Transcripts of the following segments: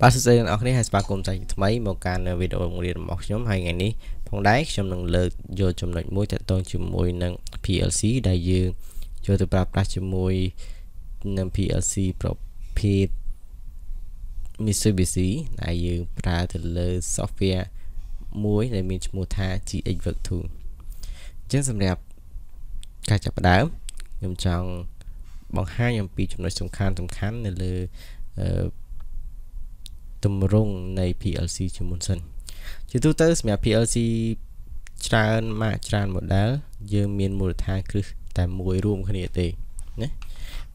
បាទសួស្តីអ្នកនរគ្នាហើយស្វាគមន៍សាច់ថ្មីមកកាន់វីដេអូបង្រៀនរបស់ខ្ញុំហើយថ្ងៃនេះផងដែរខ្ញុំនឹងលើកយកចំណុចមួយទាក់ទងជាមួយនឹង PLC ដែលយើងយកទៅប្រើប្រាស់ជាមួយនឹង PLC ប្រភេទ Mitsubishi ដែលយើងប្រើទៅលើ software មួយដែលមានឈ្មោះថា GX Work 2អញ្ចឹងសម្រាប់ការចាប់ផ្ដើមខ្ញុំចង់បង្ហាញអំពីចំណុចសំខាន់សំខាន់នៅលើ ទម្រង់នៃ PLC ជាមុនសិនជាទូទៅសម្រាប់ PLC ច្រើនម៉ាកច្រើន model យើងមានមូលដ្ឋានគ្រឹះតែមួយរួមគ្នាទេណា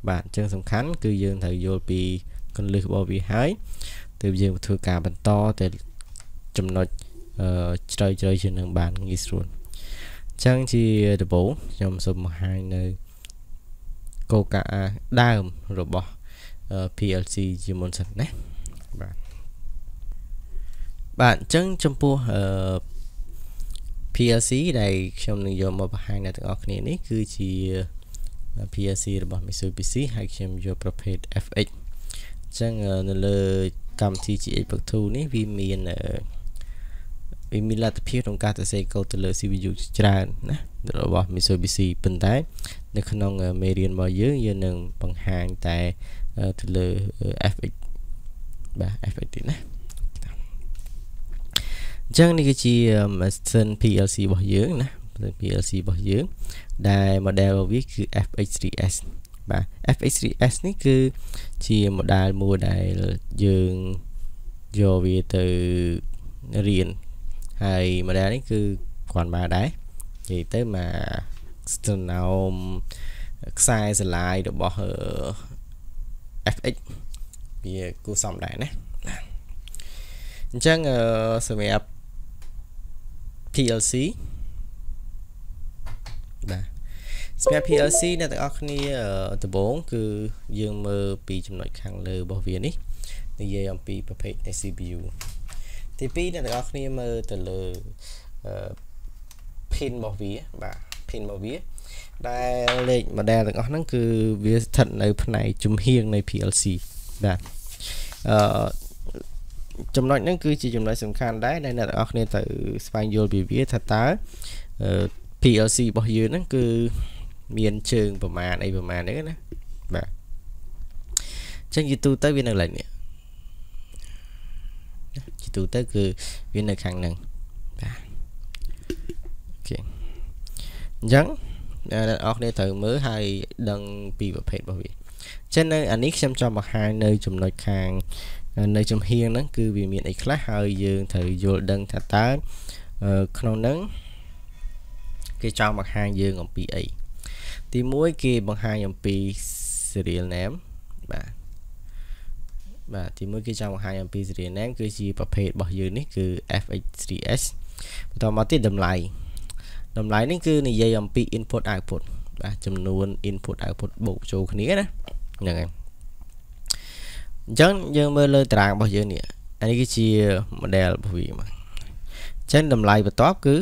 បាទអញ្ចឹងសំខាន់គឺយើងត្រូវយល់ពីកលឹះរបស់វាហើយទើបយើងធ្វើការបន្តទៅចំណុចជ្រៅជ្រៅជាងនឹងបានងាយស្រួលអញ្ចឹងជាដំបូងខ្ញុំសូមបង្ហាញនៅកូកាដើមរបស់ PLC ជាមុនសិនណាបាទ បាទអញ្ចឹងចំពោះអឺ PLC ដែលខ្ញុំនឹងយកមកបង្ហាញអ្នកទាំងអស់គ្នានេះគឺជា PLC របស់ Mitsubishi ហើយខ្ញុំយកប្រភេទ FX អញ្ចឹងនៅលើកម្មវិធី GX Book 2នេះវាមានវាមានលទ្ធភាពក្នុងការសរសេរកូដទៅលើ CPU ច្រើនណារបស់ Mitsubishi ប៉ុន្តែ នៅក្នុងមេរៀនរបស់យើងយើងនឹងបង្ហាញតែទៅលើ FX បាទ FX ទេណា អញ្ចឹងនេះគឺជា machine PLC របស់យើងណា PLC របស់យើង ដែល model របស់វាគឺ FX3S បាទ FX3S នេះគឺជា model មួយដែលយើងយកវាទៅរៀនហើយ model នេះគឺគ្រាន់បើដែរនិយាយទៅមកស្ទនោមខ្សែស្លាយរបស់ FX វាគួរសមដែរណាអញ្ចឹងសម្រាប់ PLC បាទសម្រាប់ PLC អ្នកទាំងអស់គ្នាដំបូងគឺយើងមើលពីចំណុចខាងលើរបស់វានេះនិយាយអំពីប្រភេទនៃ CPU ទី2អ្នកទាំងអស់គ្នាមើលទៅលើ pin របស់វាបាទ pin របស់វាដែលលេខ model ទាំងអស់ហ្នឹងគឺវាស្ថិតនៅផ្នែកជំហៀងនៃ PLC បាទអឺ ចំណុចហ្នឹងគឺជាចំណុចសំខាន់ដែរដែលអ្នកទាំងអស់គ្នាទៅស្វែងយល់ពីវាថាតើ PLC របស់យើងហ្នឹងគឺមានជើងប្រមាណអីប្រមាណហ្នឹងណាបាទអញ្ចឹងយូទូទៅវានៅឡើយនេះយូទូទៅគឺវានៅខាងហ្នឹងបាទអូខេអញ្ចឹងអ្នកនរគ្នាត្រូវមើលហើយដឹងពីប្រភេទរបស់វាចឹងនៅអានេះខ្ញុំចង់បង្ហាញនៅចំណុចខាង នៅចំហៀងហ្នឹងគឺវាមានអីខ្លះហើយយើងត្រូវយល់ដឹងថាតើក្នុងហ្នឹងគេចង់បង្ហាញយើងអំពីអីទី1គេបង្ហាញអំពី serial name បាទបាទទី1គេចង់បង្ហាញអំពី serial name គឺជាប្រភេទរបស់យើងនេះគឺ FH3S បន្តមកទៀតតម្លៃតម្លៃនេះគឺនិយាយអំពី input output បាទចំនួន input output បូកចូលគ្នាណាហ្នឹងហើយ អញ្ចឹងយើងមើលលើតារាងរបស់យើងនេះអានេះគឺជា model របស់វាមកអញ្ចឹងតម្លៃបន្ទាប់គឺ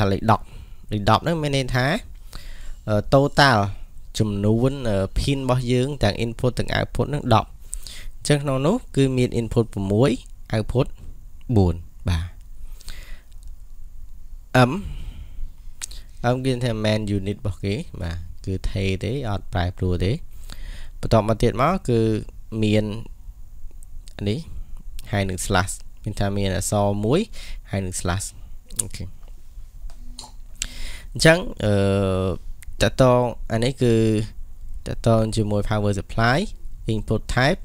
ថាលេខ10លេខ10ហ្នឹងមានន័យថា total ចំនួន pin របស់យើងទាំង input ទាំង output ហ្នឹង10អញ្ចឹងក្នុងនោះគឺមាន input 6 output 4បាទ M M គេថា main unit របស់គេបាទគឺថេទេអត់ប្រែប្រួលទេបន្ទាប់មកទៀតមកគឺ មាននេះហើយនឹង slash មានថាមានអក្សរមួយហើយនឹង slash អូខេអញ្ចឹងអឺតតងអានេះគឺតតងជាមួយ power supply input type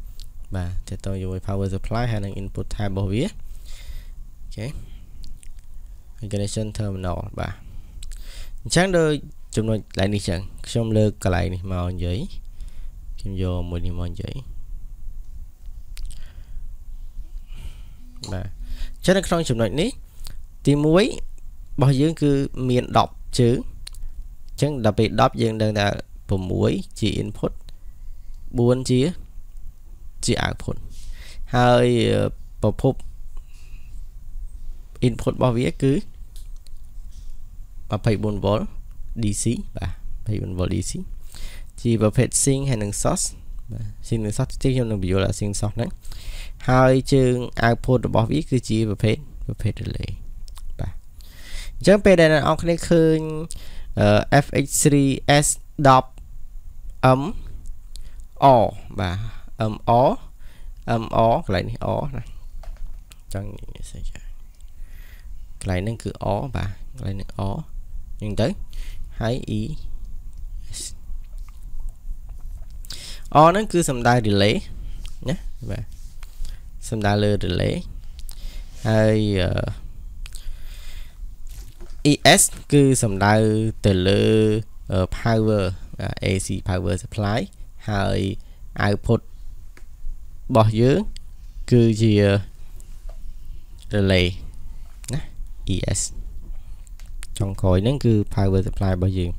បាទតតងជាមួយ power supply ហើយនឹង input type របស់វាអូខេ connection terminal បាទអញ្ចឹងដូចចំណុចកន្លែងនេះចឹងខ្ញុំលើកកន្លែងនេះមកនិយាយខ្ញុំយកមួយនេះមកនិយាយ បាទចឹងនៅក្នុងចំណុចនេះទី1របស់យើងគឺមាន10ជើងអញ្ចឹងដល់ពេល10យើងដឹងថា6ជា input 4ជាជា output ហើយប្រភព input របស់វាគឺ 24 V DC បាទ 24 V DC ជាប្រភេទ sync ហើយនិង source បាទ sync និង source ទីខ្ញុំនឹងបញ្យល់អា sync source ហ្នឹង ហហើយជើង output របស់វាគឺជាប្រភេទប្រភេទ relay បាទអញ្ចឹងពេលដែលអ្នកនរគ្នាឃើញ fh3s10m o បាទ mr mr កន្លែងនេះ o ណាចង់សេចកន្លែងហ្នឹងគឺ o បាទកន្លែងនេះ o អញ្ចឹងទៅហើយ e o ហ្នឹងគឺសំដៅ delay ណាបាទ សំដៅលើ delay ហើយ ES គឺសំដៅទៅលើ power AC power supply ហើយ output របស់យើងគឺជា relay ណា ES ចុងក្រោយហ្នឹងគឺ power supply របស់យើង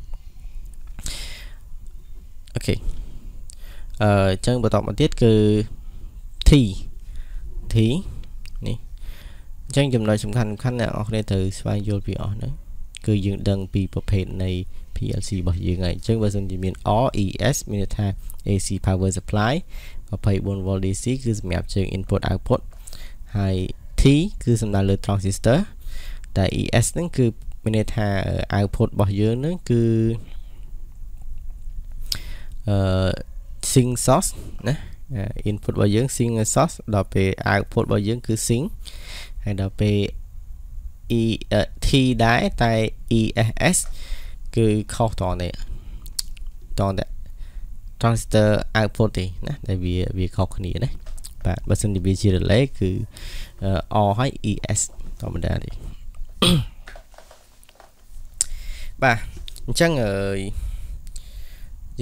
អូខេអឺអញ្ចឹងបន្តមកទៀតគឺ T T នេះអញ្ចឹងចំណុចសំខាន់សំខាន់អ្នកនរគ្នាត្រូវស្វែងយល់ពីអស់ហ្នឹងគឺយើងដឹងពីប្រភេទនៃ PLC របស់យើងហើយអញ្ចឹងបើសិនជាមាន RES មានន័យថា AC power supply 24V DC គឺសម្រាប់ជើង input output ហើយ T គឺសំដៅលើ transistor តែ ES ហ្នឹងគឺមានន័យថា output របស់យើងហ្នឹងគឺអឺ sync source ណា input របស់យើង sync source ដល់ពេល output របស់យើងគឺ sync ហើយដល់ពេល e t ដែរតែ ESS គឺខុសតនេះតតែ transistor output ទេណាដែលវាវាខុសគ្នាណាបាទបើសិនជាវាជា relay គឺ R ហើយ ES ធម្មតាទេបាទអញ្ចឹងអើយ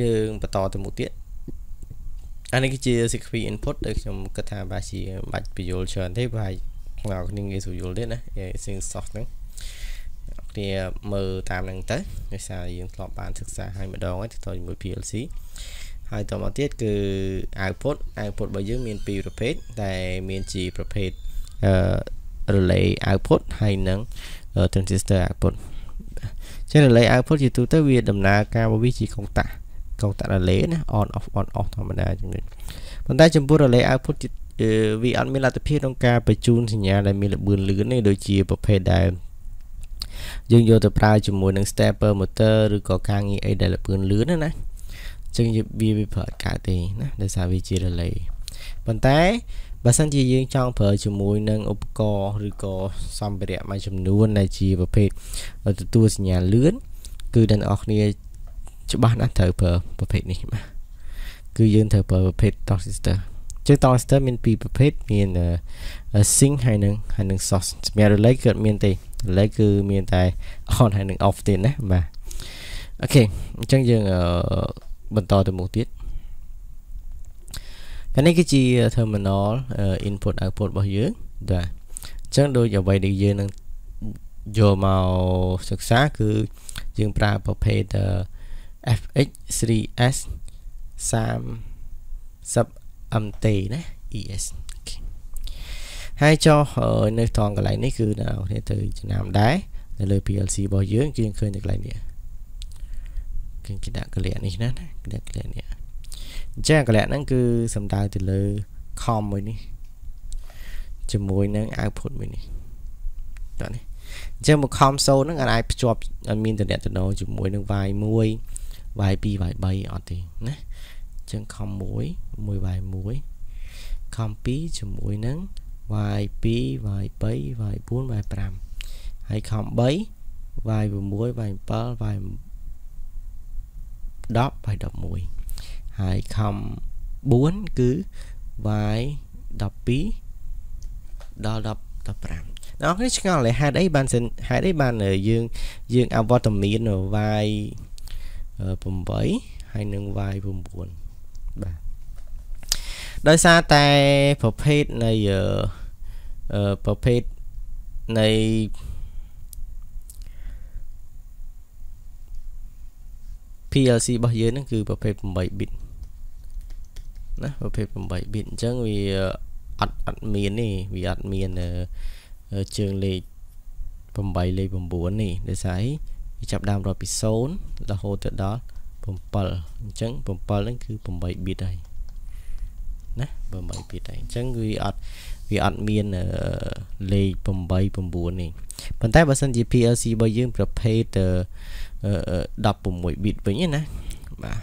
យើងបន្តទៅមុខទៀត អានេះគឺជា security input ដែលខ្ញុំគិតថាបាទជាបាច់បញ្យល់ច្រើនទេបាទអ្នកគ្នាងាយស្រួលយល់ទេណា sync source ហ្នឹងគ្នាមើលតាមហ្នឹងទៅដោយសារយើងធ្លាប់បានសិក្សាឲ្យម្ដងហើយទៅជាមួយ PLC ហើយតមកទៀតគឺ output output របស់យើងមានពីរប្រភេទតែមានជាប្រភេទអឺ relay output ហើយនិង transistor output ចឹង relay output ជាទូទៅវាដំណើរការរបស់វាជាកុងតាក់ កុងតាក់ relay ណា on off on off ធម្មតាចឹងនេះប៉ុន្តែចំពោះ relay output វាអត់មានលទ្ធភាពក្នុងការបញ្ជូនសញ្ញាដែលមានល្បឿនលឿនទេដូចជាប្រភេទដែលយើងយកទៅប្រើជាមួយនឹង stepper motor ឬក៏ការងារអីដែលល្បឿនលឿនណាចឹងវាវាប្រើអត់កើតទេណាដោយសារវាជា relay ប៉ុន្តែបើសិនជាយើងចង់ប្រើជាមួយនឹងឧបករណ៍ឬក៏សម្ភារៈមួយចំនួនដែលជាប្រភេទទទួលសញ្ញាលឿនគឺអ្នកនរគ្នា ច្បាស់ណាស់ត្រូវប្រើប្រភេទនេះបាទគឺយើងត្រូវប្រើប្រភេទ transistor ចឹង transistor មានពីរប្រភេទមាន sync ហើយនឹងហើយនឹង source សម្រាប់ relay គឺអត់មានទេ relay គឺមានតែ on ហើយនឹង off ទេណាបាទអូខេអញ្ចឹងយើងបន្តទៅមុខទៀតហើយនេះគឺជា terminal input output របស់យើងបាទអញ្ចឹងដូចអ្វីដែលយើងនឹងយកមកសិក្សាគឺយើងប្រើប្រភេទ FX3S 30 MT ណា ES ហើយចុះនៅត្រង់កន្លែងនេះគឺអ្នកគ្នាទៅចំណាំដែរនៅលើ PLC របស់យើងគឺឃើញនៅកន្លែងនេះគឺគេដាក់កលៈនេះណាគេដាក់កលៈនេះអញ្ចឹងកលៈហ្នឹងគឺសំដៅទៅលើ com មួយនេះជាមួយនឹង output មួយនេះតោះនេះអញ្ចឹងមក com 0ហ្នឹងអាចភ្ជាប់មានតំណែងជាមួយនឹង y1 y2 y3 អត់ទេណាអញ្ចឹង com 1មួយ y1 com 2ជាមួយនឹង y2 y3 y4 y5 ហើយ com 3 y6 y7 y 10 y 11ហើយ com 4គឺ y 12ដល់10 15ដល់នេះឆ្ងល់ហេតុអីបានហេតុអីបានយើងយើងអវត្តមាន y 8ហើយនឹង y 9បាទដោយសារតែប្រភេទនៃប្រភេទនៃ PLC របស់យើងហ្នឹងគឺប្រភេទ8 bit ណាប្រភេទ8 bit អញ្ចឹងវាអត់អត់មានទេវាអត់មានជើងលេខ8លេខ9នេះដោយសារអី វាចាប់ដើមរាប់ពី0រហូតទៅដល់7អញ្ចឹង7ហ្នឹងគឺ8 bit ហើយណា8 bit ហើយអញ្ចឹងវាអត់វាអត់មានលេខ8 9នេះប៉ុន្តែបើសិនជា PLC របស់យើងប្រភេទ16 bit វិញណាបាទ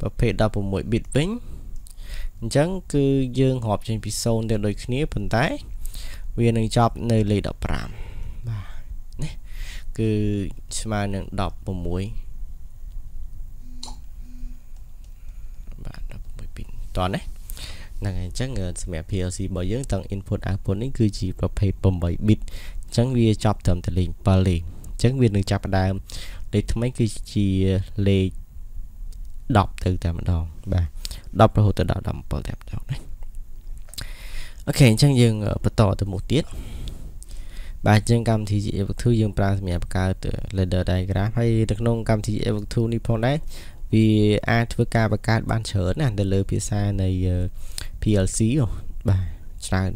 ប្រភេទ16 bit វិញអញ្ចឹងគឺយើងរាប់ចេញពី0ទៅដូចគ្នាប៉ុន្តែ វានឹងចប់នៅលេខ15បាទណា គឺស្មើនឹង16បាទ16 bit តោះណាហ្នឹងហើយអញ្ចឹងសម្រាប់ PLC របស់យើងទាំង input output នេះគឺជាប្រភេទ8 bit អញ្ចឹងវាចប់ត្រឹមតែលេខ7លេខអញ្ចឹងវានឹងចាប់ផ្ដើមលេខថ្មីគឺជាលេខ10ទៅតែម្ដងបាទ10រហូតទៅដល់17តែម្ដងណាអូខេអញ្ចឹងយើងបន្តទៅមុខទៀត បាទអញ្ចឹងកម្មវិធី GAVX2 យើងប្រើសម្រាប់បង្កើត ladder diagram ហើយនៅក្នុងកម្មវិធី GAVX2 នេះផងដែរវាអាចធ្វើការបង្កើតបានច្រើនណាស់ទៅលើភាសានៃ PLC បាទច្រើន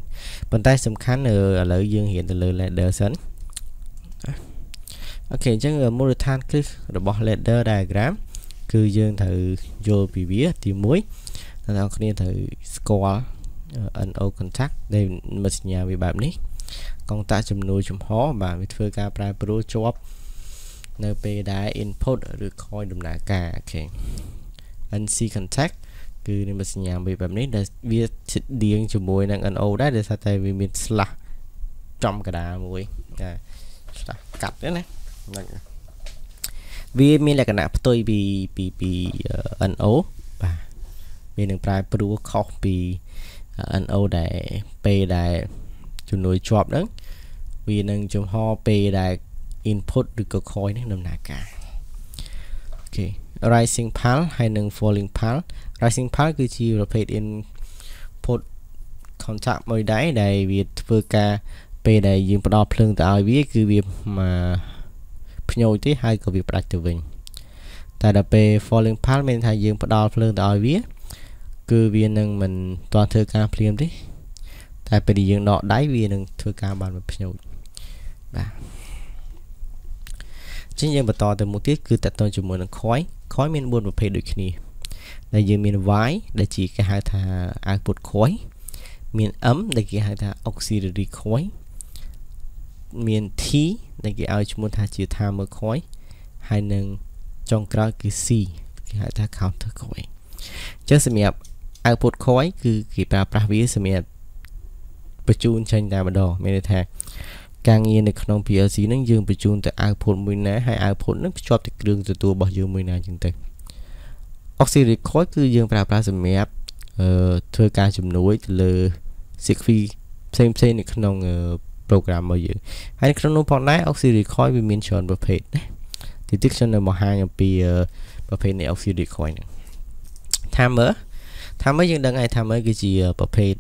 ប៉ុន្តែសំខាន់ឥឡូវយើងរៀនទៅលើ ladder សិនអូខេអញ្ចឹងមូលដ្ឋានគ្រឹះរបស់ ladder diagram គឺយើងត្រូវយល់ពីវាទី1អ្នកនរគ្នាត្រូវស្គាល់ NO contact ដែលមិនសញ្ញាវាបែបនេះ កងតាក់ចំនួនចំហបាទវាធ្វើការប្រែប្រួលជាប់នៅពេលដែល input ឬ coin ដំណើរការអូខេ NC contact គឺនេះមិនសញ្ញាវាបែបនេះដែលវាឈិតដៀងជាមួយនឹង NO ដែរដោយសារតែវាមាន slash ចំកដាមួយចា slash កាត់ទេណាហ្នឹងវាមានលក្ខណៈផ្ទុយពីពីពី NO បាទវានឹងប្រែប្រួលខុសពី NO ដែលពេលដែល ជំនួយជាប់ហ្នឹងវានឹងចំហពេលដែល input ឬក៏ coin នេះដំណើរការអូខេ rising pal ហើយនិង falling pal rising pal គឺជាប្រភេទ input contact មួយដែរដែលវាធ្វើការពេលដែលយើងផ្ដល់ភ្លើងទៅឲ្យវាគឺវាមកភ្ញូចទេហើយក៏វាផ្ដាច់ទៅវិញតែដល់ពេល falling pal មានថាយើងផ្ដល់ភ្លើងទៅឲ្យវា គឺវានឹងមិនទាន់ធ្វើការភ្លាមទេ តែពេលយើងដកដៃវានឹងធ្វើការបានមួយភ្ញូចបាទចឹងយើងបន្តទៅមុខទៀតគឺតកតងជាមួយនឹង coin coin មាន4ប្រភេទដូចគ្នា ដែលយើងមាន y ដែលជាគេហៅថា output coin មាន m ដែលគេហៅថា auxiliary coin មាន t ដែលគេឲ្យឈ្មោះថាជា timer coin ហើយនឹងចុងក្រោយគឺ c គេហៅថា counter coin អញ្ចឹងសម្រាប់ output coin គឺគេប្រើប្រាស់វាសម្រាប់ បញ្ជូនចេញតែម្ដងមានន័យថាការងារនៅក្នុង PLC ហ្នឹងយើងបញ្ជូនទៅ output មួយណាហើយ output ហ្នឹងភ្ជាប់ទៅគ្រឿងទទួលរបស់យើងមួយណាអញ្ចឹងទៅ auxiliary coil គឺយើងប្រើប្រាស់សម្រាប់អឺធ្វើការជំនួយទៅលើ circuit ផ្សេងផ្សេងនៅក្នុង program របស់យើងហើយក្នុងនោះផងដែរ auxiliary coil វាមានច្រើនប្រភេទណាទីទៀតខ្ញុំនៅបង្ហាញអំពីប្រភេទនៃ auxiliary coil ហ្នឹង timer timer យើងដឹងហើយ timer គឺជាប្រភេទ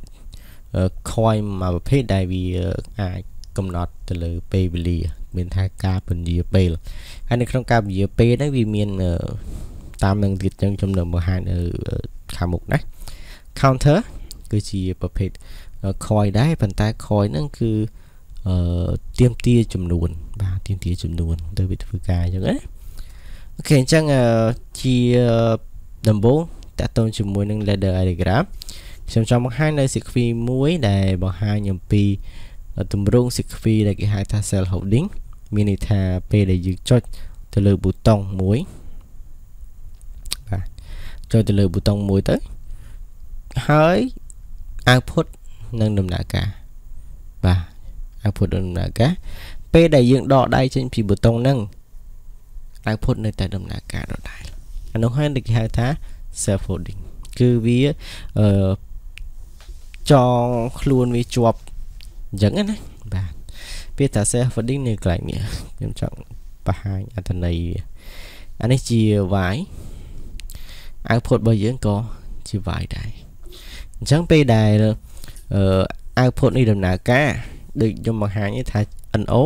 coin មួយប្រភេទដែលវាអាចកំណត់ទៅលើពេលវេលា មានថាការពន្យាពេលហើយនៅក្នុងការពន្យាពេលហ្នឹងវាមានតាមនឹងទៀតចឹងខ្ញុំនឹងបង្ហាញនៅខាងមុខណា counter គឺជាប្រភេទ coin ដែរប៉ុន្តែ coin ហ្នឹងគឺអឺទៀមទាចំនួន បាទទៀមទាចំនួន ទៅវាធ្វើការអញ្ចឹងណាអូខេអញ្ចឹងជាដំបូងតកតងជាមួយនឹង ladder diagram ខ្ញុំចង់បង្ហាញនៅ sequence មួយដែលបង្ហាញអំពីទម្រង់ sequence ដែលគេហៅថា cell holding មានន័យថាពេលដែលយើងចុចទៅលើប៊ូតុងមួយបាទចុចទៅលើប៊ូតុងមួយទៅហើយ output នឹងដំណើរការបាទ output ដំណើរការពេលដែលយើងដកដៃចេញពីប៊ូតុងហ្នឹង output នៅតែដំណើរការដដែលអានោះហើយគេហៅថា self holding គឺវាអឺ ចងខ្លួនវាជាប់អញ្ចឹងណាបាទពាក្យថា self holding នៅកន្លែងនេះខ្ញុំចង់បង្ហាញអត្ថន័យវាអានេះជា y output របស់យើងក៏ជា y ដែរអញ្ចឹងពេលដែលអឺ output នេះដំណើរការដូចខ្ញុំបង្ហាញថា NO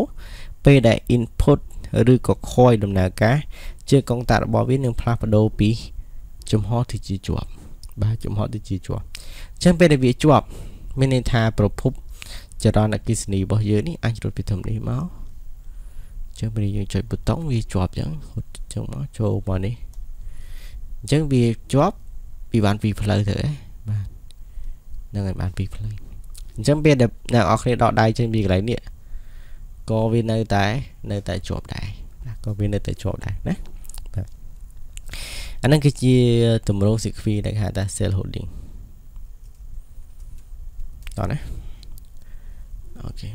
ពេលដែល input ឬក៏ coil ដំណើរការជាកុងតាក់របស់វានឹងផ្លាស់ប្ដូរពី ចំហទៅជាជាប់ បាទចំហទៅជាជាប់អញ្ចឹងពេលដែលវាជាប់មានន័យថាប្រភពចរន្តអគ្គិសនីរបស់យើងនេះអាចរត់ពីធំនេះមកអញ្ចឹងពេលយើងចុចប៊ូតុងវាជាប់អញ្ចឹងហត់អញ្ចឹងមកចូលមកនេះអញ្ចឹងវាជាប់ពីបានពីផ្លូវទៅឯងបាទនឹងឲ្យបានពីរផ្លេងអញ្ចឹងពេលដែលអ្នកនរគ្នាដកដៃចេញពីកន្លែងនេះក៏វានៅតែនៅតែជាប់ដែរក៏វានៅតែជាប់ដែរណាបាទ អាហ្នឹងគឺជាទម្រង់ sequence ដែលគេហៅថា cell holding តោះណាអូខេ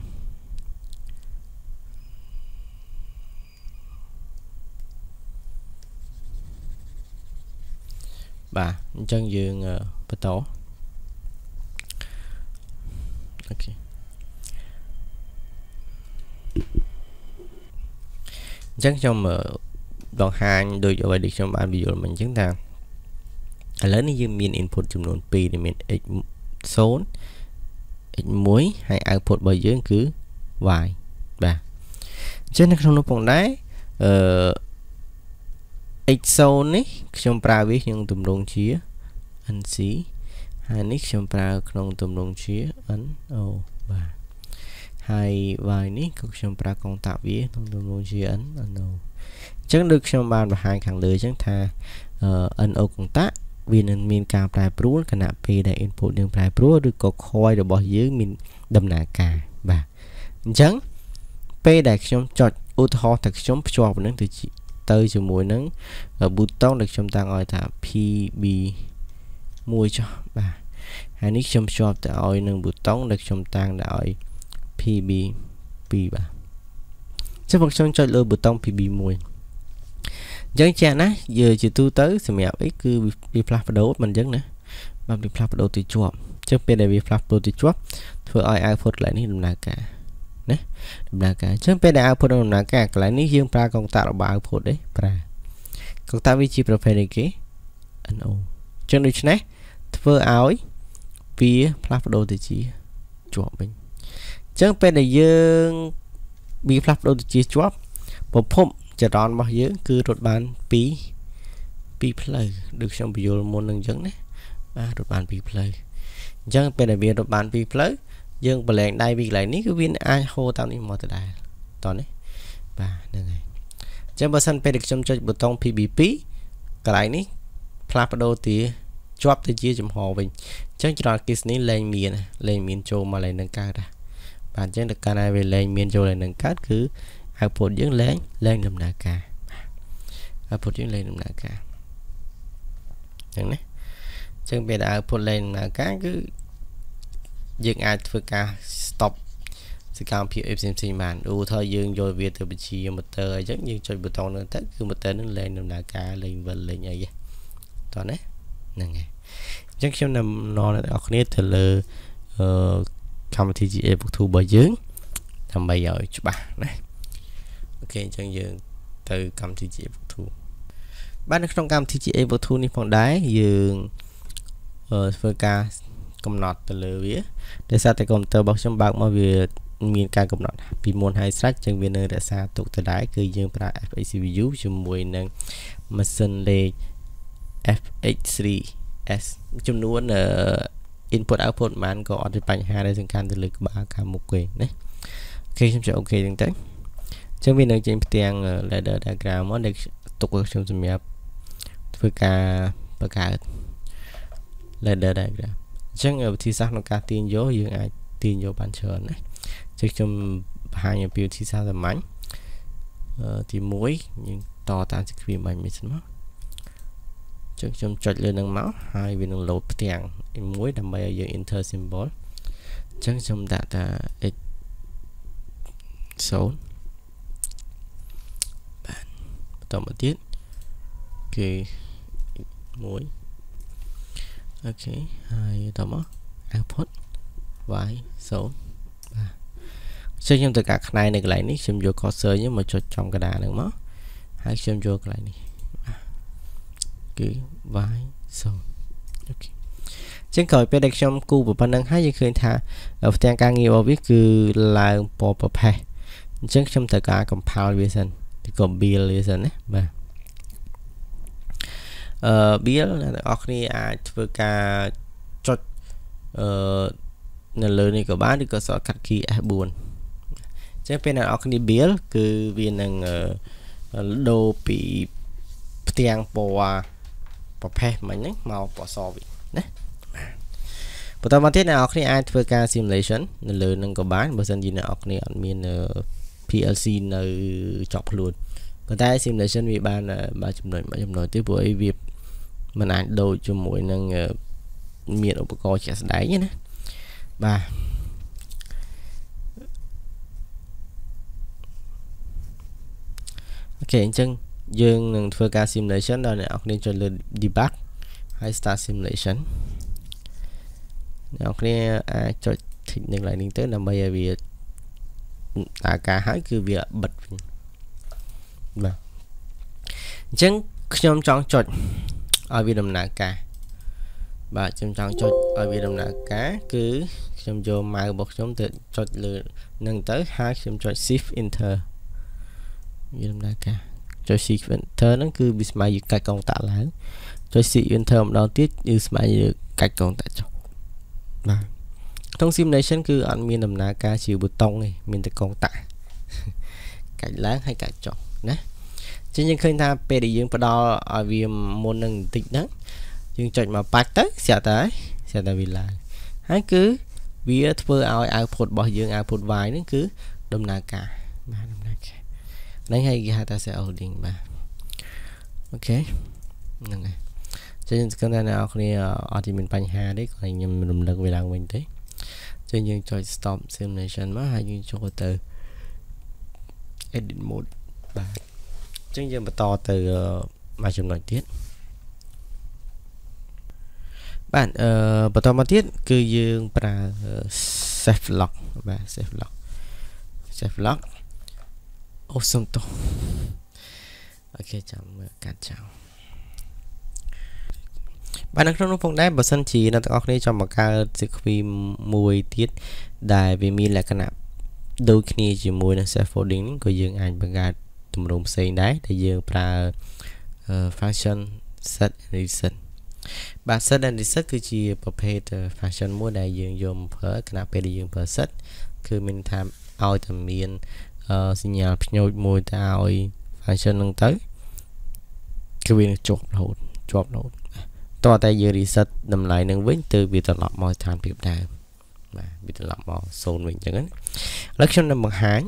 បាទអញ្ចឹងយើងបន្តអូខេអញ្ចឹងខ្ញុំ បង្ហាញដូចអ្វីដែលខ្ញុំបានបញ្យល់មិញអញ្ចឹងថាឥឡូវនេះយើងមាន input ចំនួន2ដែលមាន x 0 x 1ហើយ output របស់យើងគឺ y បាទអញ្ចឹងនៅក្នុងនោះផងដែរអឺ x 0នេះខ្ញុំប្រើវាក្នុងទម្រង់ជា nc ហើយនេះខ្ញុំប្រើក្នុងទម្រង់ជា no បាទហើយ y នេះក៏ខ្ញុំប្រើកងតាក់វាក្នុងទម្រង់ជា n no អញ្ចឹងដូចខ្ញុំបានបង្ហាញខាងលើអញ្ចឹងថា no កងតាក់វានឹងមានការប្រែប្រួលគណៈពេលដែល input យើងប្រែប្រួលឬក៏ coil របស់យើងមានដំណើរការបាទអញ្ចឹងពេលដែលខ្ញុំចុចឧទាហរណ៍តែខ្ញុំភ្ជាប់នឹងទៅទៅជាមួយនឹង button ដែលខ្ញុំតាំងឲ្យថា PB 1ចុះបាទហើយនេះខ្ញុំភ្ជាប់ទៅឲ្យនឹង button ដែលខ្ញុំតាំងទៅឲ្យ PB 2បាទចុះបើខ្ញុំចុចលើ button PB 1អញ្ចឹងចាក់ណាយើជាទូទៅសម្រាប់អីគឺវាផ្លាស់ប្ដូរមិនអញ្ចឹងណាបាទវាផ្លាស់ប្ដូរទៅជាប់អញ្ចឹងពេលដែលវាផ្លាស់ប្ដូរទៅជាប់ធ្វើឲ្យ output កន្លែងនេះដំណើរការណាដំណើរការអញ្ចឹងពេលដែល output ដំណើរការកន្លែងនេះយើងប្រើកុងតាក់របស់ output ទេប្រើកុងតាក់វាជាប្រភេទអីគេ NO អញ្ចឹងដូច្នេះធ្វើឲ្យវាផ្លាស់ប្ដូរទៅជាជាប់វិញអញ្ចឹងពេលដែលយើងវាផ្លាស់ប្ដូរទៅជាជាប់ប្រភព ចរន្តរបស់យើងគឺរត់បាន2 2ផ្លូវដូចខ្ញុំបញ្យល់មុននឹងអញ្ចឹងណាបាទរត់បាន2ផ្លូវអញ្ចឹងពេលដែលវារត់បាន2ផ្លូវយើងប្រឡែងដៃពីកន្លែងនេះគឺវាអាចហូរតាមនេះមកទៅដែរតោះនេះបាទហ្នឹងហើយអញ្ចឹងបើសិនពេលដែលខ្ញុំចុចប៊ូតុង PB2 កន្លែងនេះផ្លាស់ប្ដូរទីជាប់ទៅជាចំហវិញអញ្ចឹងច្រើនគិសនេះលែងមានលែងមានចូលមកលែងនឹងកើតបាទអញ្ចឹងដល់កាលណាវាលែងមានចូលលែងនឹងកើតគឺ output យើងលែងលែងដំណើរការ output យើងលែងដំណើរការអញ្ចឹងណាអញ្ចឹងពេលដែល output លែងដំណើរការគឺយើងអាចធ្វើការ stop សកម្មភាពផ្សេងផ្សេងបានឧទាហរណ៍យើងយកវាទៅបញ្ជា motor អញ្ចឹងយើងចុចប៊ូតុងនោះទៅគឺ motor នឹងលែងដំណើរការលែងវិលលែងអីតោះណាហ្នឹងហើយអញ្ចឹងខ្ញុំនាំអ្នកទាំងអស់គ្នាទៅលើអឺកម្មវិធី GA Book 2របស់យើងដើម្បីឲ្យច្បាស់ណា អូខេអញ្ចឹងយើងទៅកម្មវិធី GA Book 2បាទនៅក្នុងកម្មវិធី GA Book 2នេះផងដែរយើងធ្វើការកំណត់ទៅលើវាដោយសារតែកុំព្យូទ័ររបស់ខ្ញុំបើកមកវាមានការកំណត់ពីមុនហើយស្រេចចឹងវានៅរក្សាទុកទៅដែរគឺយើងប្រើ FHCVU ជាមួយនឹងម៉ាស៊ីនលេខ FH3S ចំនួន input output មិនក៏អត់មានបញ្ហាដែលសំខាន់ទៅលើក្បាលខាងមុខទេណាអូខេខ្ញុំចុចអូខេហ្នឹងទៅ ចឹងវានឹងចេញផ្ទាំង ladder diagram មកដែលទុកឲ្យខ្ញុំសម្រាប់ធ្វើការបង្កើត ladder diagram អញ្ចឹងវិធីសាស្ត្រក្នុងការទាញយកយើងអាចទាញយកបានច្រើនណាចឹងខ្ញុំបង្ហាញអំពីវិធីសាស្ត្រសាមញ្ញទី1យើងតតាមសគ្រាបាញ់មិនសិនមកចឹងខ្ញុំចុចលើនឹងមកហើយវានឹង load ផ្ទាំងមួយដើម្បីឲ្យយើង enter symbol អញ្ចឹងខ្ញុំដាក់ថា x 0 បន្តមកទៀតគេ1អូខេហើយតមក output y 0បាទចឹងខ្ញុំទៅការខ្នែនៅកន្លែងនេះខ្ញុំយក cursor នេះមកចុចចំកណ្ដាលហ្នឹងមកហើយខ្ញុំយកកន្លែងនេះគឺ y 0អូខេចឹងក្រោយពេលដែលខ្ញុំគូប៉ុណ្ណឹងហើយយើងឃើញថាផ្ទាំងការងាររបស់វាគឺឡើងពណ៌ប្រផេះអញ្ចឹងខ្ញុំត្រូវការ compile វាសិន ឬក៏ build វាសិនណាបាទអឺ build អ្នកទាំងអស់គ្នាអាចធ្វើការចុចអឺនៅលើនេះក៏បានឬក៏ shortcut key F4 អញ្ចឹងពេលអ្នកនរគ្នា build គឺវានឹងដូរពីផ្ទាំងពណ៌ប្រផេះមិញហ្នឹងមកពណ៌សវិញណាបបន្តមកទៀតអ្នកនរគ្នាអាចធ្វើការ simulation នៅលើនឹងក៏បានបើសិនជាអ្នកនរគ្នាអត់មាន PLC នៅជាប់ខ្លួនប៉ុន្តែ simulation វាបានបើចំណុចមួយចំណុចទេព្រោះអីវាมันអាចដូចជាមួយនឹងមានឧបករណ៍ជាក់ស្ដែងណាបាទអូខេអញ្ចឹងយើងនឹងធ្វើការ simulation ដល់អ្នកនរគ្នាចុចលើ debug ហើយ start simulation អ្នកនរគ្នាអាចចុច tick នឹង lightning ទៅដើម្បីឲ្យវា តាការហើយគឺវាបិទវិញបាទអញ្ចឹងខ្ញុំចង់ចុចឲ្យវាដំណើរការបាទខ្ញុំចង់ចុចឲ្យវាដំណើរការគឺខ្ញុំយកម៉ៅរបស់ខ្ញុំទៅចុចលើនឹងទៅហើយខ្ញុំចុច shift enter វាដំណើរការចុច shift enter ហ្នឹងគឺវាស្មើយើងកាច់កងតាក់ឡើងចុច shift enter ម្ដងទៀតគឺស្មើយើងកាច់កងតាក់ចុះបាទ ក្នុង simulation គឺអត់មានដំណើរការជាប៊ូតុងទេមានតែកងតាក់កាច់ឡើងហើយកាច់ចុះណាចឹងយើងឃើញថាពេលដែលយើងផ្ដល់ឲ្យវាមុននឹងបន្តិចហ្នឹងយើងចុចមកបាច់ទៅស្រាប់តែស្រាប់តែវាឡើងហើយគឺវាធ្វើឲ្យ output របស់យើង output y ហ្នឹងគឺដំណើរការបាទដំណើរការហ្នឹងហើយគេហៅថា set holding បាទអូខេហ្នឹងហើយចឹងស្គាល់ថាអ្នកនរគ្នាអត់មានបញ្ហាទេគាត់ខ្ញុំរំលឹកវាឡើងវិញទេ ចឹងយើងចុច stop simulation មកហើយយើងចូលទៅ edit mode បាទចឹងយើងបន្តទៅមួយចំណុចទៀតបាទអឺបន្តមកទៀតគឺយើងប្រើ safe lock បាទ safe lock safe lock អូសុំទោសអូខេចាំមើលកាត់ចោល បាទនៅក្នុងនោះផងដែរបើសិនជាអ្នកទាំងអស់គ្នាចង់បង្កើត sequence មួយទៀតដែលវាមានលក្ខណៈដូចគ្នាជាមួយនឹង scaffolding ក៏យើងអាចបង្កើតទម្រង់ផ្សេងដែរដែលយើងប្រើ function set reset បាទ set and reset គឺជាប្រភេទ function មួយដែលយើងយកមកប្រើខណៈពេលដែលយើងប្រើ set គឺមានថាឲ្យតែមានសញ្ញាផ្ញើមួយទៅឲ្យ function ហ្នឹងទៅគឺវានឹងជាប់រហូតជាប់រហូត តោះតែយើង reset តម្លៃនឹងវិញទៅវាត្រឡប់មកស្ថានភាពដើមបាទវាត្រឡប់មក0វិញអញ្ចឹងណាឥឡូវខ្ញុំនឹងបង្ហាញ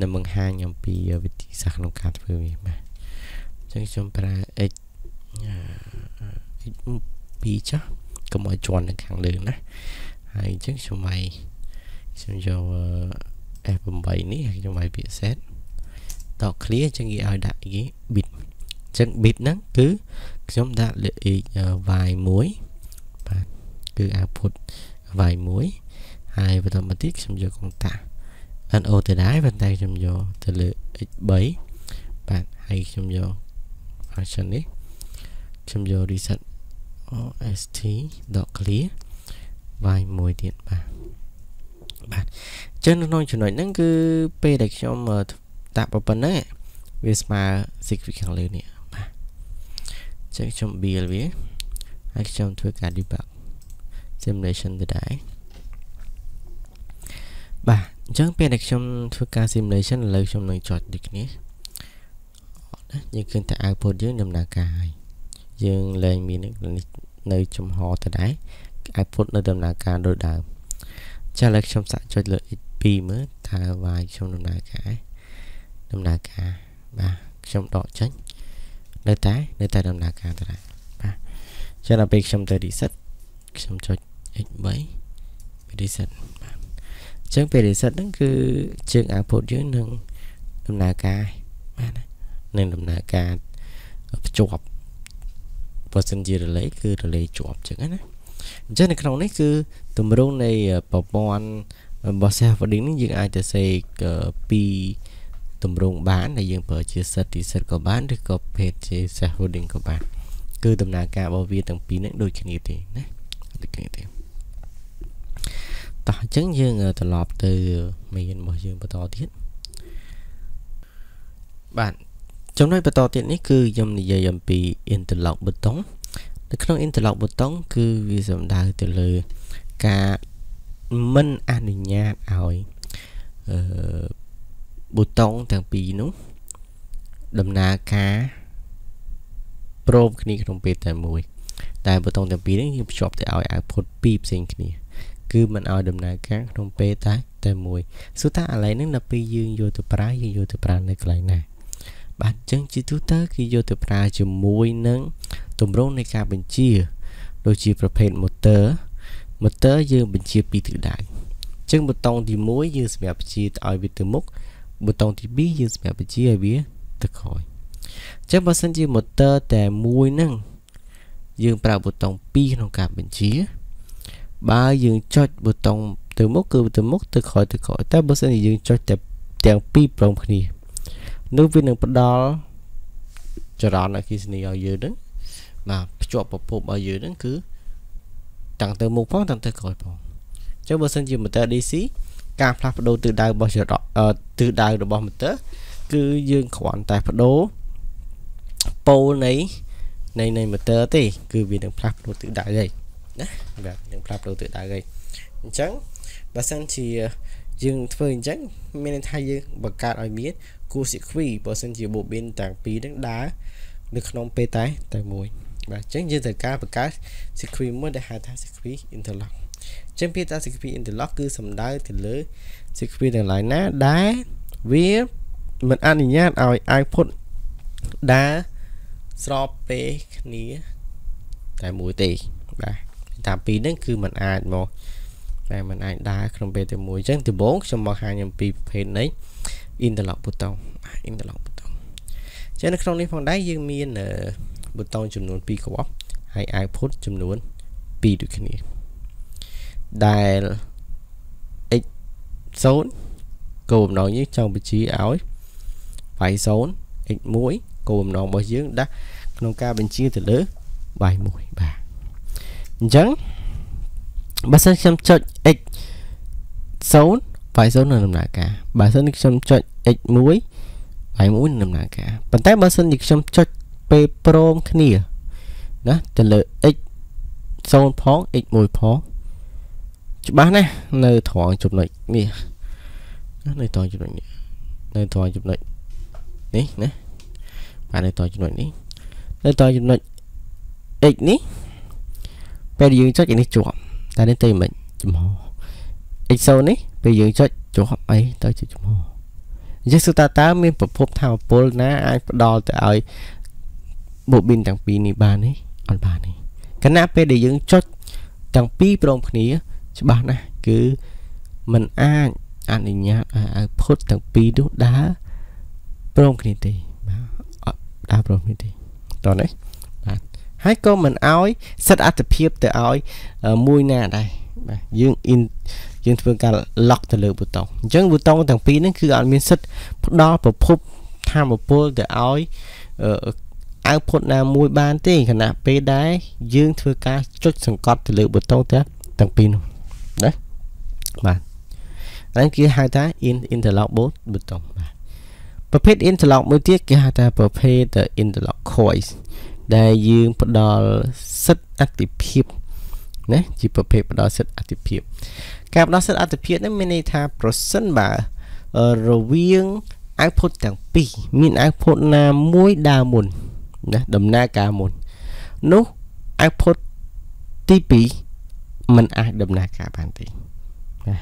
នឹងបង្ហាញអំពីវិធីសាស្ត្រក្នុងការធ្វើវាបាទអញ្ចឹងខ្ញុំប្រើ x x 2ចាស់កុំឲ្យជន់នៅខាងលើណាហើយអញ្ចឹងខ្ញុំឲ្យខ្ញុំយក F8 នេះហើយខ្ញុំឲ្យពាក្យ set ត clear អញ្ចឹងគេឲ្យដាក់គេ bit អញ្ចឹង bit ហ្នឹងគឺ ខ្ញុំដាក់លើ x y1 បាទគឺ output y1 ហើយបន្តមកទៀតខ្ញុំយកកុងតា NO ទៅដែរប៉ុន្តែខ្ញុំយកទៅលើ x3 បាទហើយខ្ញុំយក function នេះខ្ញុំយក reset st.clear y1 ទៀតបាទបាទអញ្ចឹងក្នុងចំណុចហ្នឹងគឺពេលដែលខ្ញុំដាក់ប៉ុណ្ណឹងវាស្មើ secret ខាងលើនេះបាទអញ្ចឹងខ្ញុំ build វាហើយខ្ញុំធ្វើការ debug simulation ទៅដែរបាទអញ្ចឹងពេលដែលខ្ញុំធ្វើការ simulation ឥឡូវខ្ញុំនឹងចុចដូចគ្នាណាយើងឃើញតែ output យើងដំណើរការហើយយើងលែងមាននៅចំហទៅដែរ output នៅដំណើរការដូចដើមចាឥឡូវខ្ញុំសាក់ចុចលើ x2 មើលតើ y ខ្ញុំដំណើរការដំណើរការបាទខ្ញុំដកចេញ នៅតែនៅតែដំណើរការទៅដែរបាទចឹងដល់ពេលខ្ញុំទៅ reset ខ្ញុំចុច x3 reset បាទអញ្ចឹងពេល reset ហ្នឹងគឺជើង output យើងនឹងដំណើរការបាទនឹងដំណើរការភ្ជាប់បើសិនជា relay គឺ relay ជាប់ចឹងណាអញ្ចឹងនៅក្នុងនេះគឺទម្រង់នៃប្រព័ន្ធរបស់ scaffolding នេះយើងអាចទៅសេកពី ទម្រង់បានដែលយើងប្រើជា set reset ក៏បានឬក៏ page ជា scaffolding ក៏បានគឺដំណើរការរបស់វាទាំងពីរនេះដូចគ្នាទេណាដូចគ្នាទេតោះអញ្ចឹងយើងត្រឡប់ទៅមេរៀនរបស់យើងបន្តទៀតបាទចំណុចបន្តទៀតនេះគឺខ្ញុំនិយាយអំពី interlock button នៅក្នុង interlock button គឺវាសំដៅទៅលើការមិនអនុញ្ញាតឲ្យអឺ ប៊ូតុងទាំងពីរនោះដំណើរការព្រមគ្នាក្នុងពេលតែមួយ តែប៊ូតុងទាំងពីរនេះយើងភ្ជាប់ទៅឲ្យ output ពីរផ្សេងគ្នា គឺมันឲ្យដំណើរការក្នុងពេលតែតែមួយសួរថាឥឡូវហ្នឹងដល់ពេលយើងយកទៅប្រើយើងយកទៅប្រើនៅកន្លែងណាបាទអញ្ចឹងជាទូទៅគឺយកទៅប្រើជាមួយនឹងទម្រង់នៃការបញ្ជា ដូចជាប្រភេទ motor motor យើងបញ្ជាពីទិសដៅអញ្ចឹងប៊ូតុងទី1យើងសម្រាប់បញ្ជាឲ្យវាទៅមុខ ប៊ូតុងទី2យើងសម្រាប់បញ្ជាឲ្យវាទៅក្រោយអញ្ចឹងបើសិនជា motor តែមួយហ្នឹងយើងប្រើប៊ូតុង2ក្នុងការបញ្ជា បើយើងចុចប៊ូតុងទៅមុខគឺទៅមុខទៅក្រោយទៅក្រោយតែបើសិនជាយើងចុចតែទាំងពីរព្រមគ្នានោះវានឹងផ្ដល់ចរន្តអគ្គិសនីឲ្យយើងហ្នឹងបាទភ្ជាប់ប្រភពឲ្យយើងហ្នឹងគឺតាំងទៅមុខផងតាំងទៅក្រោយផងអញ្ចឹងបើសិនជា motor DC ការផ្លាស់ប្ដូរទិសដៅរបស់ចរន្តទិសដៅរបស់ motor គឺយើងគ្រាន់តែបដូរប៉ូលនៃនៃនៃ motor ទេ គឺវានឹងផ្លាស់ប្ដូរទិសដៅហើយណាបាទនឹងផ្លាស់ប្ដូរទិសដៅហើយអញ្ចឹងបើសិនជាយើងធ្វើអញ្ចឹងមានន័យថាយើងបង្កើតឲ្យមានគូស៊ីគ្វីបើសិនជាបូប៊ីនទាំងពីរនឹងដើរនៅក្នុងពេលតែតែមួយបាទអញ្ចឹងយើងត្រូវការបង្កើត security មួយដែលហៅថា security interlock អញ្ចឹងពាក្យថា security interlock គឺសំដៅទៅលើ security ទាំងឡាយណាដែលវាមិនអនុញ្ញាតឲ្យ output ដើរស្របពេលគ្នាតែមួយទេបាទតាមពីរហ្នឹងគឺมันអាចមកតែมันអាចដើរក្នុងពេលតែមួយអញ្ចឹងដំបូងខ្ញុំបង្ហាញអំពីប្រភេទនៃ interlock button interlock button ចឹងនៅក្នុងនេះផងដែរយើងមាន button ចំនួន2គ្រាប់ហើយ output ចំនួន2ដូចគ្នា ដែល x 0គោលបំណងយើងចង់បញ្ជាឲ្យ y 0 x 1គោលបំណងរបស់យើងដាក់ក្នុងការបញ្ជាទៅលើ y 1បាទអញ្ចឹងបើសិនខ្ញុំចុច x 0 y 0នៅដំណើរការបើសិនខ្ញុំចុច x 1 y 1នៅដំណើរការប៉ុន្តែបើសិនជាខ្ញុំចុចពេលព្រមគ្នាណាទៅលើ x 0ផង x 1ផង ច្បាស់ណាស់នៅត្រង់ចំណុចនេះនៅត្រង់ចំណុចនេះនៅត្រង់ចំណុចនេះណាបាទនៅត្រង់ចំណុចនេះនៅត្រង់ចំណុច x នេះពេលយើងចុចនេះជាប់តែនេះទៅមិនចំហ x0 នេះពេលយើងចុចជាប់អីទៅជាចំហអញ្ចឹងសួរតើតើមានប្រភពថាមពលណាអាចផ្ដល់ទៅឲ្យបូប៊ីនទាំងពីរនេះបានទេអត់បានទេគណៈពេលដែលយើងចុចទាំងពីរព្រមគ្នា ច្បាស់ណាស់គឺมันអាចអនុញ្ញាតឲ្យឲ្យផុតទាំងពីរនោះដើរព្រមគ្នាទេបាទអត់ដើរព្រមគ្នាទេតោះនេះបាទហើយក៏មិនឲ្យសិតអត្ថភាពទៅឲ្យមួយណាដែរបាទយើង in យើងធ្វើការ lock ទៅលើប៊ូតុងអញ្ចឹងប៊ូតុងទាំងពីរហ្នឹងគឺអត់មានសិទ្ធផ្ដល់ប្រភពធម្មពលទៅឲ្យអៅផុតណាមួយបានទេខណៈពេលដែលយើងធ្វើការចុចសង្កត់ទៅលើប៊ូតុងទាំងពីរនោះ ណាបាទហ្នឹងគេហៅថា in interlock button បាទប្រភេទ interlock មួយទៀតគេហៅថាប្រភេទ interlock choice ដែលយើងផ្ដល់សិទ្ធិអតិភិបណាជាប្រភេទផ្ដល់សិទ្ធិអតិភិបការផ្ដល់សិទ្ធិអតិភិបនេះមានន័យថាប្រសិនបើរវាង output ទាំងពីរមាន output ណាមួយដើរមុនណាដំណើរការមុននោះ output ទី2 มันអាចដំណើរការបានទេណា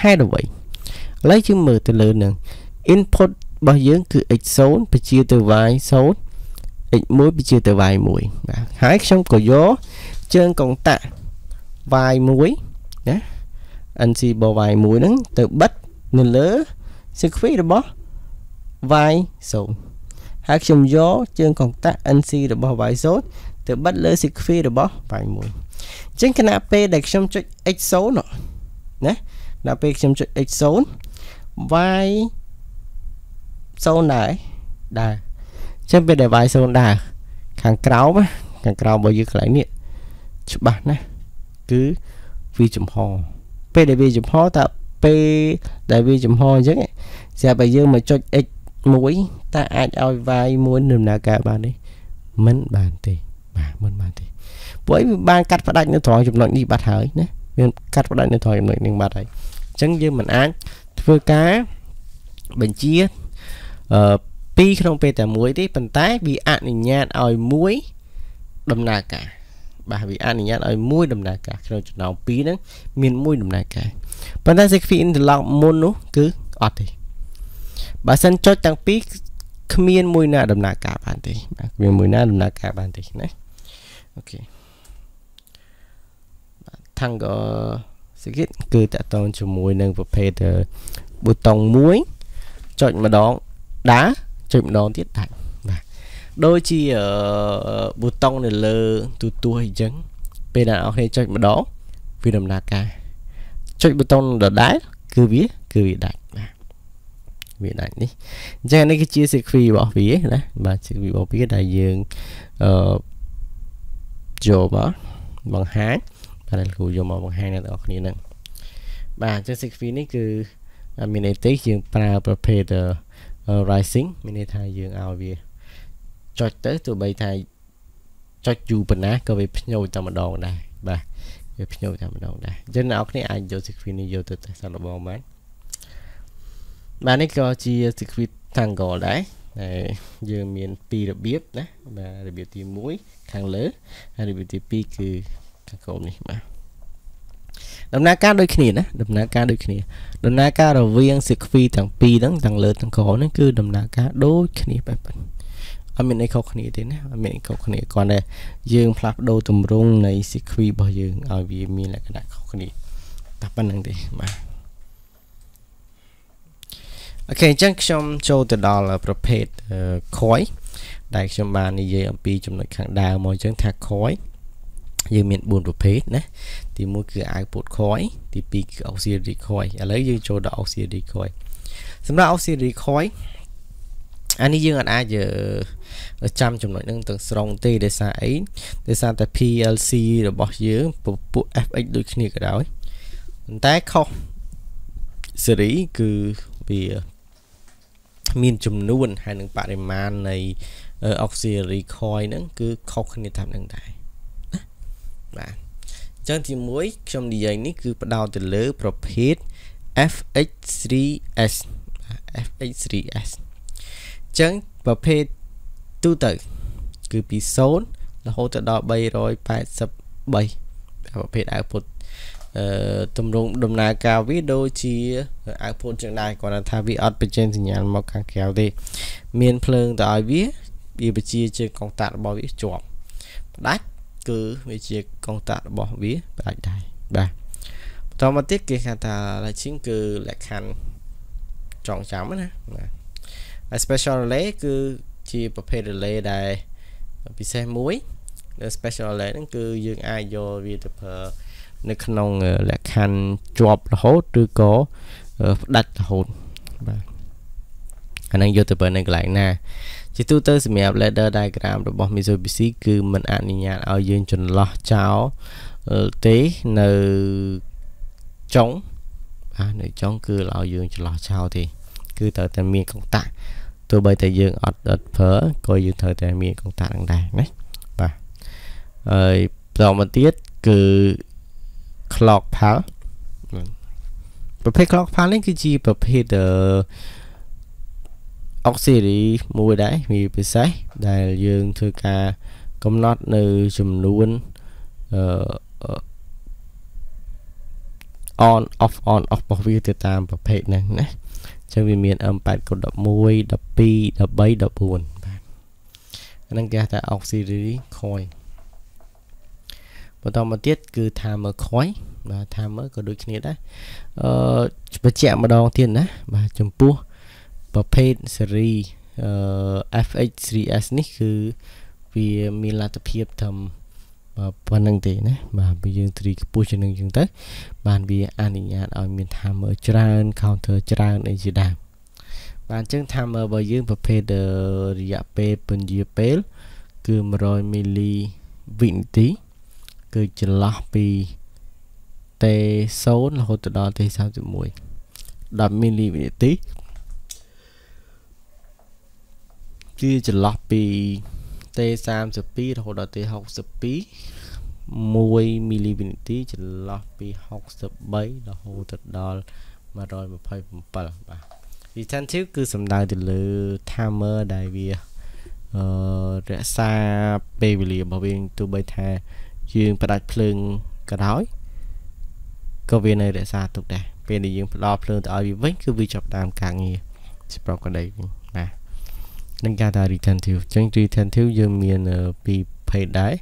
ហេតុអ្វីឥឡូវយើងមើលទៅលើនឹង input របស់យើងគឺ x0 បញ្ជាទៅ y0 x1 បញ្ជាទៅ y1 បាទហើយខ្ញុំក៏យកជើងកុងតាក់ y1 ណា nc របស់ y1 ហ្នឹងទៅបិទនៅលើ sequence របស់ y0 ហើយខ្ញុំយកជើងកុងតាក់ nc របស់ y0 ទៅបិទលើ sequence របស់ y1 អញ្ចឹងគណៈពេលដែលខ្ញុំចុច x0 ណាគណៈពេលខ្ញុំចុច x0 y 0ដែរដែរចឹងពេលដែល y0 ដើរខាងក្រោមខាងក្រោមរបស់យើងកន្លែងនេះច្បាស់ណាស់គឺវាចំហពេលដែលវាចំហតើពេលដែលវាចំហអញ្ចឹងស្រាប់តែយើងមកចុច x មួយតើអាចឲ្យ y មួយដំណើរការបានទេមិនបានទេបាទមិនបានទេ ព្រោះអីវាបានកាត់ផ្ដាច់នៅត្រង់ចំណុចនេះបាត់ហើយណាវាកាត់ផ្ដាច់នៅត្រង់ចំណុចនេះបាត់ហើយអញ្ចឹងយើងមិនអាចធ្វើការបញ្ជាអឺ2ក្នុងពេលតែមួយទេប៉ុន្តែវាអនុញ្ញាតឲ្យមួយដំណើរការបាទវាអនុញ្ញាតឲ្យមួយដំណើរការក្នុងចំណោម2ហ្នឹងមានមួយដំណើរការប៉ុន្តែ security interlock មុននោះគឺអត់ទេបើសិនចុចទាំងពីរគ្មានមួយណាដំណើរការបានទេបាទគ្មានមួយណាដំណើរការបានទេណាអូខេ បាទ Tango Secret គឺតកតងជាមួយនឹងប្រភេទប៊ូតុងមួយចុចម្ដងដើរចុចម្ដងទៀតដាច់បាទដូចជាប៊ូតុងនៅលើទូទួអញ្ចឹងពេលដែលអ្នកគ្នាចុចម្ដងវាដំណើរការចុចប៊ូតុងដដែលគឺវាគឺវាដាច់បាទវាដាច់នេះអញ្ចឹងនេះគឺជា secret របស់វាណាបាទ secret របស់វាដែលយើងអឺយកមកបង្ហាញ បាទគ្រូយកមកបង្ហាញអ្នកនរគ្នាហ្នឹងបាទអញ្ចឹង secret នេះគឺមានន័យទេយើងប្រើប្រភេទ rising មានន័យថាយើងឲ្យវាចុចទៅទោះបីថាចុចយូរប៉ុណ្ណាក៏វាភ្ញូចតែម្ដងដែរបាទវាភ្ញូចតែម្ដងដែរអញ្ចឹងអ្នកនរគ្នាអាចយក secret នេះយកទៅតែសាកល្បងបានបាទនេះក៏ជា secret tangle ដែរហើយយើងមានពីររបៀបណាបាទរបៀបទី1ខាងលើហើយរបៀបទី2គឺ ខាងក្រោមនេះបាទដំណើរការដូចគ្នាណាដំណើរការដូចគ្នា ដំណើរការរវាង sequence ទាំងពីរហ្នឹងទាំងលើទាំងក្រោមហ្នឹងគឺដំណើរការដូចគ្នាបែបហ្នឹងអត់មានអីខុសគ្នាទេណាអត់មានអីខុសគ្នាគ្រាន់តែយើងផ្លាស់ប្ដូរទម្រង់នៃ sequence របស់យើងឲ្យវាមានលក្ខណៈខុសគ្នាតែប៉ុណ្្នឹងទេបាទអូខេអញ្ចឹងខ្ញុំចូលទៅដល់ប្រភេទ coin ដែលខ្ញុំបាននិយាយអំពីចំណុចខាងដើមមកអញ្ចឹងថា coin យើងមាន4ប្រភេទណាទី1គឺ output coin ទី2គឺ auxiliary coin ឥឡូវយើងចូលដល់ auxiliary coin សម្រាប់ auxiliary coin អានេះយើងអាចចាំចំណុចហ្នឹងទាំងស្រុងទេដោយសារអីដោយសារតែ PLC របស់យើងពពួក FX ដូចគ្នាក៏ដោយប៉ុន្តែខុស series គឺវាមានចំនួនហើយនឹងបរិមាណនៃ auxiliary coin ហ្នឹងគឺខុសគ្នាតាមនឹងដែរ បាទអញ្ចឹងទី1ខ្ញុំនិយាយនេះគឺផ្ដោតទៅលើប្រភេទ FX3S FX3S អញ្ចឹងប្រភេទទូទៅ គឺពី0រហូតទៅដល់383ប្រភេទ output អឺទម្រង់ដំណើរការវាដូចជា output ចឹងដែរគ្រាន់តែថាវាអត់បញ្ចេញសញ្ញាណមកខាងក្រៅទេ មានភ្លើងទៅឲ្យវាវាបញ្ជាជើងកុងតាក់របស់វាជាប់ផ្ដាច់ គឺវាជាកុងតាក់របស់វាផ្ដាច់ដែរបាទបន្តមកទៀតគេហៅថា latching គឺលក្ខខណ្ឌចងចាំណាបាទ special relay គឺជាប្រភេទ relay ដែលពិសេសមួយនៅ special relay ហ្នឹងគឺយើងអាចយកវាទៅប្រើនៅក្នុងលក្ខខណ្ឌជាប់រហូតឬក៏ផ្ដាច់រហូតបាទអានឹងយកទៅប្រើនៅកន្លែងណា ជាទូទៅសម្រាប់ ladder diagram របស់ Mitsubishi គឺมันអនុញ្ញាតឲ្យយើងចន្លោះចោលទេនៅចុងបាទនៅចុងគឺឲ្យយើងចន្លោះចោលទេ គឺត្រូវតែមានកុងតាក់ទោះបីតែយើងអត់អត់ប្រើក៏យើងត្រូវតែមានកុងតាក់នឹងដែរណាបាទហើយបន្តមកទៀតគឺ clock pal ប្រភេទ clock pal នេះគឺជាប្រភេទអឺ auxiliary មួយដែរវាពិសេសដែលយើងធ្វើការកំណត់នៅចំនួនអឺ on off on off របស់វាទៅតាមប្រភេទហ្នឹងណាអញ្ចឹងវាមាន M8 កូដ11 12 13 14បាទអាហ្នឹងគេហៅថា auxiliary coin បន្តមកទៀតគឺ timer coin បាទ timer ក៏ដូចគ្នាដែរអឺបញ្ជាក់ម្ដងទៀតណាបាទចំពោះ ប្រភេទស៊េរីអឺ FH3S នេះគឺវាមានលទ្ធភាពត្រឹមប៉ុណ្្នឹងទេណាបាទបើយើងទ្រីខ្ពស់ជាងនឹងចឹងទៅ បានវាអនុញ្ញាតឲ្យមាន timer ច្រើន counter ច្រើនអីជាដើមបាទអញ្ចឹង timer របស់យើងប្រភេទរយៈពេលពន្យាពេល គឺ100មីលីវិនាទី គឺចន្លោះពី T0 រហូតដល់ T31 10មីលីវិនាទី គឺចន្លោះពី T32 រហូតដល់ T62 1មីលីវិនាទីចន្លោះពី63រហូតទៅដល់127បាទ retentive គឺសំដៅទៅលើ timer ដែលវាអឺរក្សាពេលវេលារបស់វាទោះបីថាយើងផ្ដាច់ភ្លើងក៏ដោយក៏វានៅរក្សាទុកដែរពេលដែលយើងផ្ដល់ភ្លើងទៅឲ្យវាវិញគឺវាចាប់ដើមការងារស្ប្រកក្តីវិញបាទ នឹងគេថា retentive អញ្ចឹង retentive យើងមានពីរ page ដែរ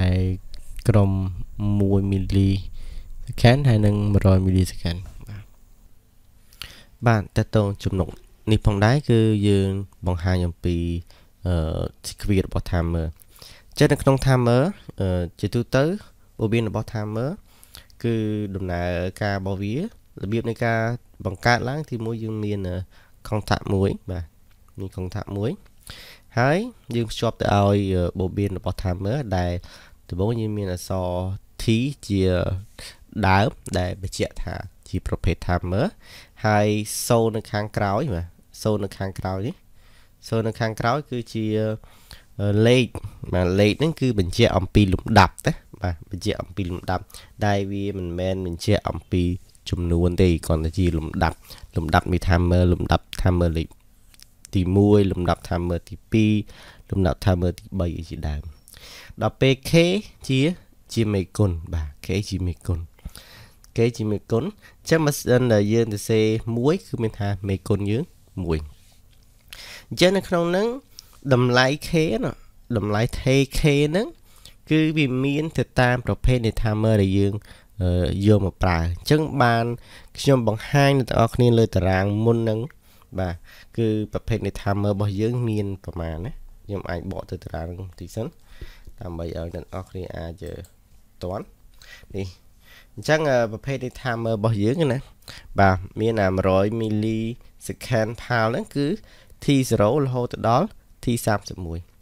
ហើយក្រុម1 milli second ហើយនិង100 milli second បាទបាទតើតើចំណុចនេះផងដែរគឺយើងបង្ហាញអំពីអឺ secret របស់ timer ចឹងនៅក្នុង timer ជាទូទៅបូប៊ីនរបស់ timer គឺដំណើរការរបស់វារបៀបនៃការបង្កើតឡើងទីមួយយើងមាន contact មួយបាទ មាន contact មួយហើយយើងភ្ជាប់ទៅឲ្យបូប៊ីនរបស់ timer ដែលដំបូងយើងមានអក្សរ T ជាដើមដែលបញ្ជាក់ថាជាប្រភេទ timer ហើយ0នៅខាងក្រោយបាទ0នៅខាងក្រោយនេះ0នៅខាងក្រោយគឺជាលេខបាទលេខហ្នឹងគឺបញ្ជាក់អំពីលំដាប់ណាបាទបញ្ជាក់អំពីលំដាប់ដែលវាមិនមែនបញ្ជាក់អំពីចំនួនទេគ្រាន់តែជាលំដាប់លំដាប់មាន timer លំដាប់ timer លេខ ទី1លំដាប់ timer ទី2លំដាប់ timer ទី3ជាដើមដល់ពេល k ជាជាមេគុណបាទ k ជាមេគុណ k ជាមេគុណអញ្ចឹងបើសិនដែលយើងទៅសេ1គឺមានថាមេគុណយើង1អញ្ចឹងនៅក្នុងហ្នឹងតម្លៃ k ណាតម្លៃ k ហ្នឹងគឺវាមានទៅតាមប្រភេទនៃ timer ដែលយើងយកមកប្រើអញ្ចឹងបានខ្ញុំបង្ហាញដល់អ្នកគ្នាលើតារាងមុនហ្នឹង បាទគឺប្រភេទនៃ timer របស់យើងមានប្រមាណណាខ្ញុំអាចបកទៅតារាងបន្តិចសិនដើម្បីឲ្យអ្នកនរគ្នាអាចតន់នេះអញ្ចឹងប្រភេទនៃ timer របស់យើងណាបាទមានអា100 milli second PAL ហ្នឹងគឺ T0 រហូតដល់ T31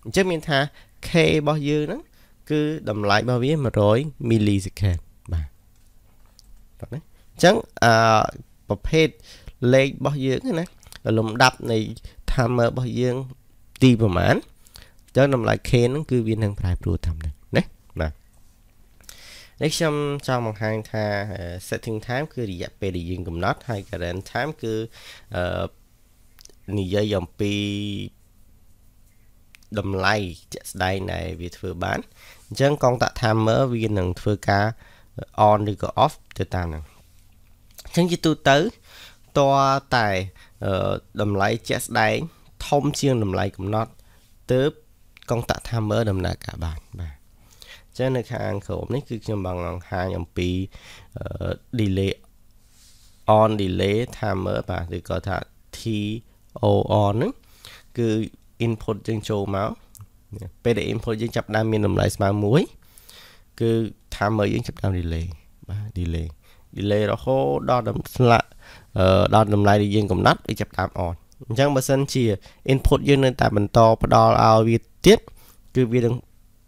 អញ្ចឹងមានថា K របស់យើងហ្នឹងគឺតម្លៃរបស់វា100 milli second បាទបាទណាអញ្ចឹងអឺប្រភេទលេខរបស់យើងណា លំដាប់នៃ timer របស់យើង ទីប្រមាណចឹងតម្លៃ k ហ្នឹងគឺវានឹងប្រែប្រួលតាមនេះណាបាទនេះខ្ញុំចង់បង្ហាញថា setting time គឺរយៈពេលដែលយើងកំណត់ហើយ current time គឺអឺនិយាយអំពីតម្លៃជាក់ស្ដែងដែលវាធ្វើបានអញ្ចឹងកងតាក់ timer វានឹងធ្វើការ on ឬក៏ off ទៅតាមហ្នឹងអញ្ចឹងជាទូទៅតតែ តម្លៃជាក់ស្ដែងធំជាងតម្លៃកំណត់ទើបកងតាក់ timer ដំណើរការបានបាទចឹងនៅខាងក្រោមនេះគឺខ្ញុំបានបង្ហាញអំពី delay on delay timer បាទឬក៏ថា TOR ហ្នឹងគឺ input យើងចូលមកពេលដែល input យើងចាប់ដើមមានតម្លៃស្មើ1គឺ timer យើងចាប់ដើម delay បាទ delay delay រហូតដល់ដល់ស្លាក់ ដល់តម្លៃដែលយើងកំណត់វាចាប់ដើម on អញ្ចឹងបើសិនជា input យើងនៅតែបន្តផ្ដល់ឲ្យវាទៀតគឺវានឹង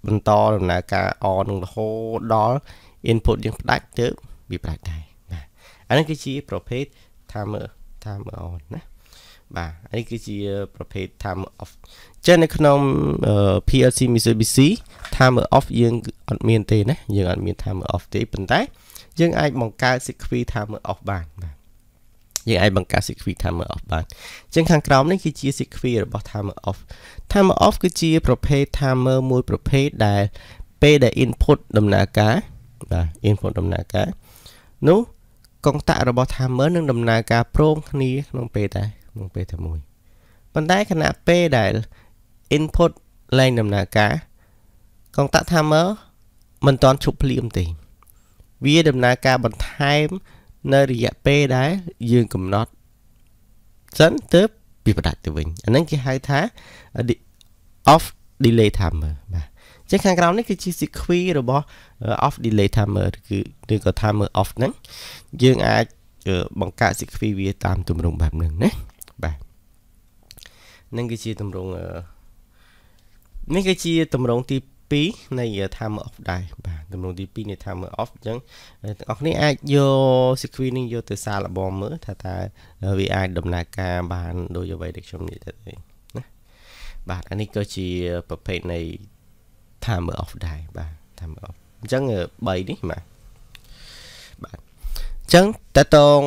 បន្តដំណើរការ on នឹងរហូតដល់ input យើងផ្ដាច់ទៅវាផ្ដាច់ដែរបាទអានេះគឺជាប្រភេទ timer timer on ណាបាទនេះគឺជាប្រភេទ timer off ចឹងនៅក្នុង PLC Mitsubishi timer off យើងអត់មានទេណាយើងអត់មាន timer off ទេប៉ុន្តែយើងអាចបង្កើត secret timer off បានបាទ យើងអាចបង្កើត secret timer off បានអញ្ចឹងខាងក្រោមនេះគឺជា secret របស់ timer off timer off គឺជាប្រភេទ timer មួយប្រភេទដែលពេលដែល input ដំណើរការបាទ input ដំណើរការនោះកុងតាក់របស់ timer នឹងដំណើរការព្រមគ្នាក្នុងពេលតែក្នុងពេលតែមួយប៉ុន្តែខណៈពេលដែល input ឡើងដំណើរការកុងតាក់ timer មិនទាន់ឈប់ភ្លាមទេវាដំណើរការបន្ថែម នៅរយៈពេលដែលយើងកំណត់សិនទៅវាផ្ដាច់ទៅវិញអាហ្នឹងគេហៅថា off delay timer បាទចឹងខាងក្រោមនេះគឺជា sequence របស់ off delay timer គឺឬក៏ timer off ហ្នឹងយើងអាចបង្កើត sequence វាតាមទម្រង់បែបហ្នឹងណាបាទនឹងគឺជាទម្រង់នេះគឺជាទម្រង់ទី 2នៃ timer off ដែរបាទទំនួលទី2នៃ timer off អញ្ចឹងអ្នកនរគ្នាអាចយក screening យកទៅសារលបងមើលថាតើវាអាចដំណើរការបានដូចអ្វីដែលខ្ញុំនិយាយទៅទេណាបាទអានេះក៏ជាប្រភេទនៃ timer off ដែរបាទ timer off អញ្ចឹង3នេះបាទបាទអញ្ចឹងតើតង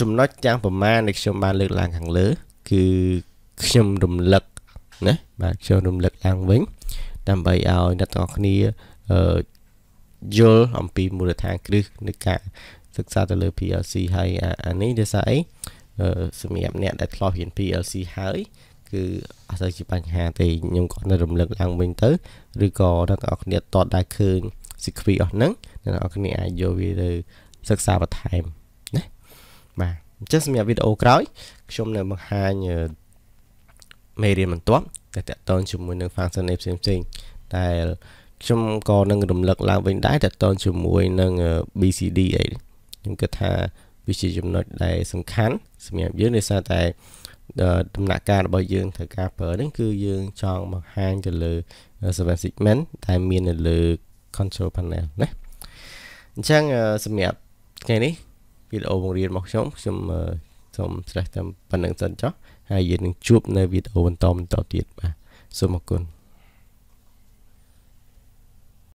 ចំណុចទាំងប្រមាណដែលខ្ញុំបានលើកឡើងខាងលើ គឺខ្ញុំរំលឹកណាបាទខ្ញុំរំលឹកឡើងវិញ ដើម្បីឲ្យអ្នកទាំងអស់គ្នាយល់អំពីមូលដ្ឋានគ្រឹះនៃការសិក្សាទៅលើ PLC ហើយអានេះដោយសារអីសម្រាប់អ្នកដែលធ្លាប់រៀន PLC ហើយគឺអត់សូវជាបញ្ហាទេខ្ញុំគាត់នៅរំលឹកឡើងវិញទៅឬក៏អ្នកទាំងអស់គ្នាតតដែរឃើញស៊ីគ្វីអស់ហ្នឹងអ្នកទាំងអស់គ្នាអាចយកវាទៅសិក្សាបន្ថែមណាបាទអញ្ចឹងសម្រាប់វីដេអូក្រោយខ្ញុំនៅបង្ហាញ មេរៀនបន្ទាប់ដែលតកតងជាមួយនឹង function ផ្សេងផ្សេងដែលខ្ញុំក៏នឹងរំលឹកឡើងវិញដែរតកតងជាមួយនឹង BCD អីខ្ញុំគិតថាវាជាចំណុចដែលសំខាន់សម្រាប់យើងដោយសារតែដំណាក់កាលរបស់យើងត្រូវការប្រើនេះគឺយើងចង់បង្ហាញទៅលើ seven segment ដែលមាននៅលើ control panel ណាអញ្ចឹងសម្រាប់ថ្ងៃនេះវីដេអូបង្រៀនរបស់ខ្ញុំខ្ញុំសូមស្រេះតែប៉ុណ្្នឹងសិនចុះ ហើយយើងនឹងជួបនៅវីដេអូបន្តបន្តទៀតបាទសូមអរគុណ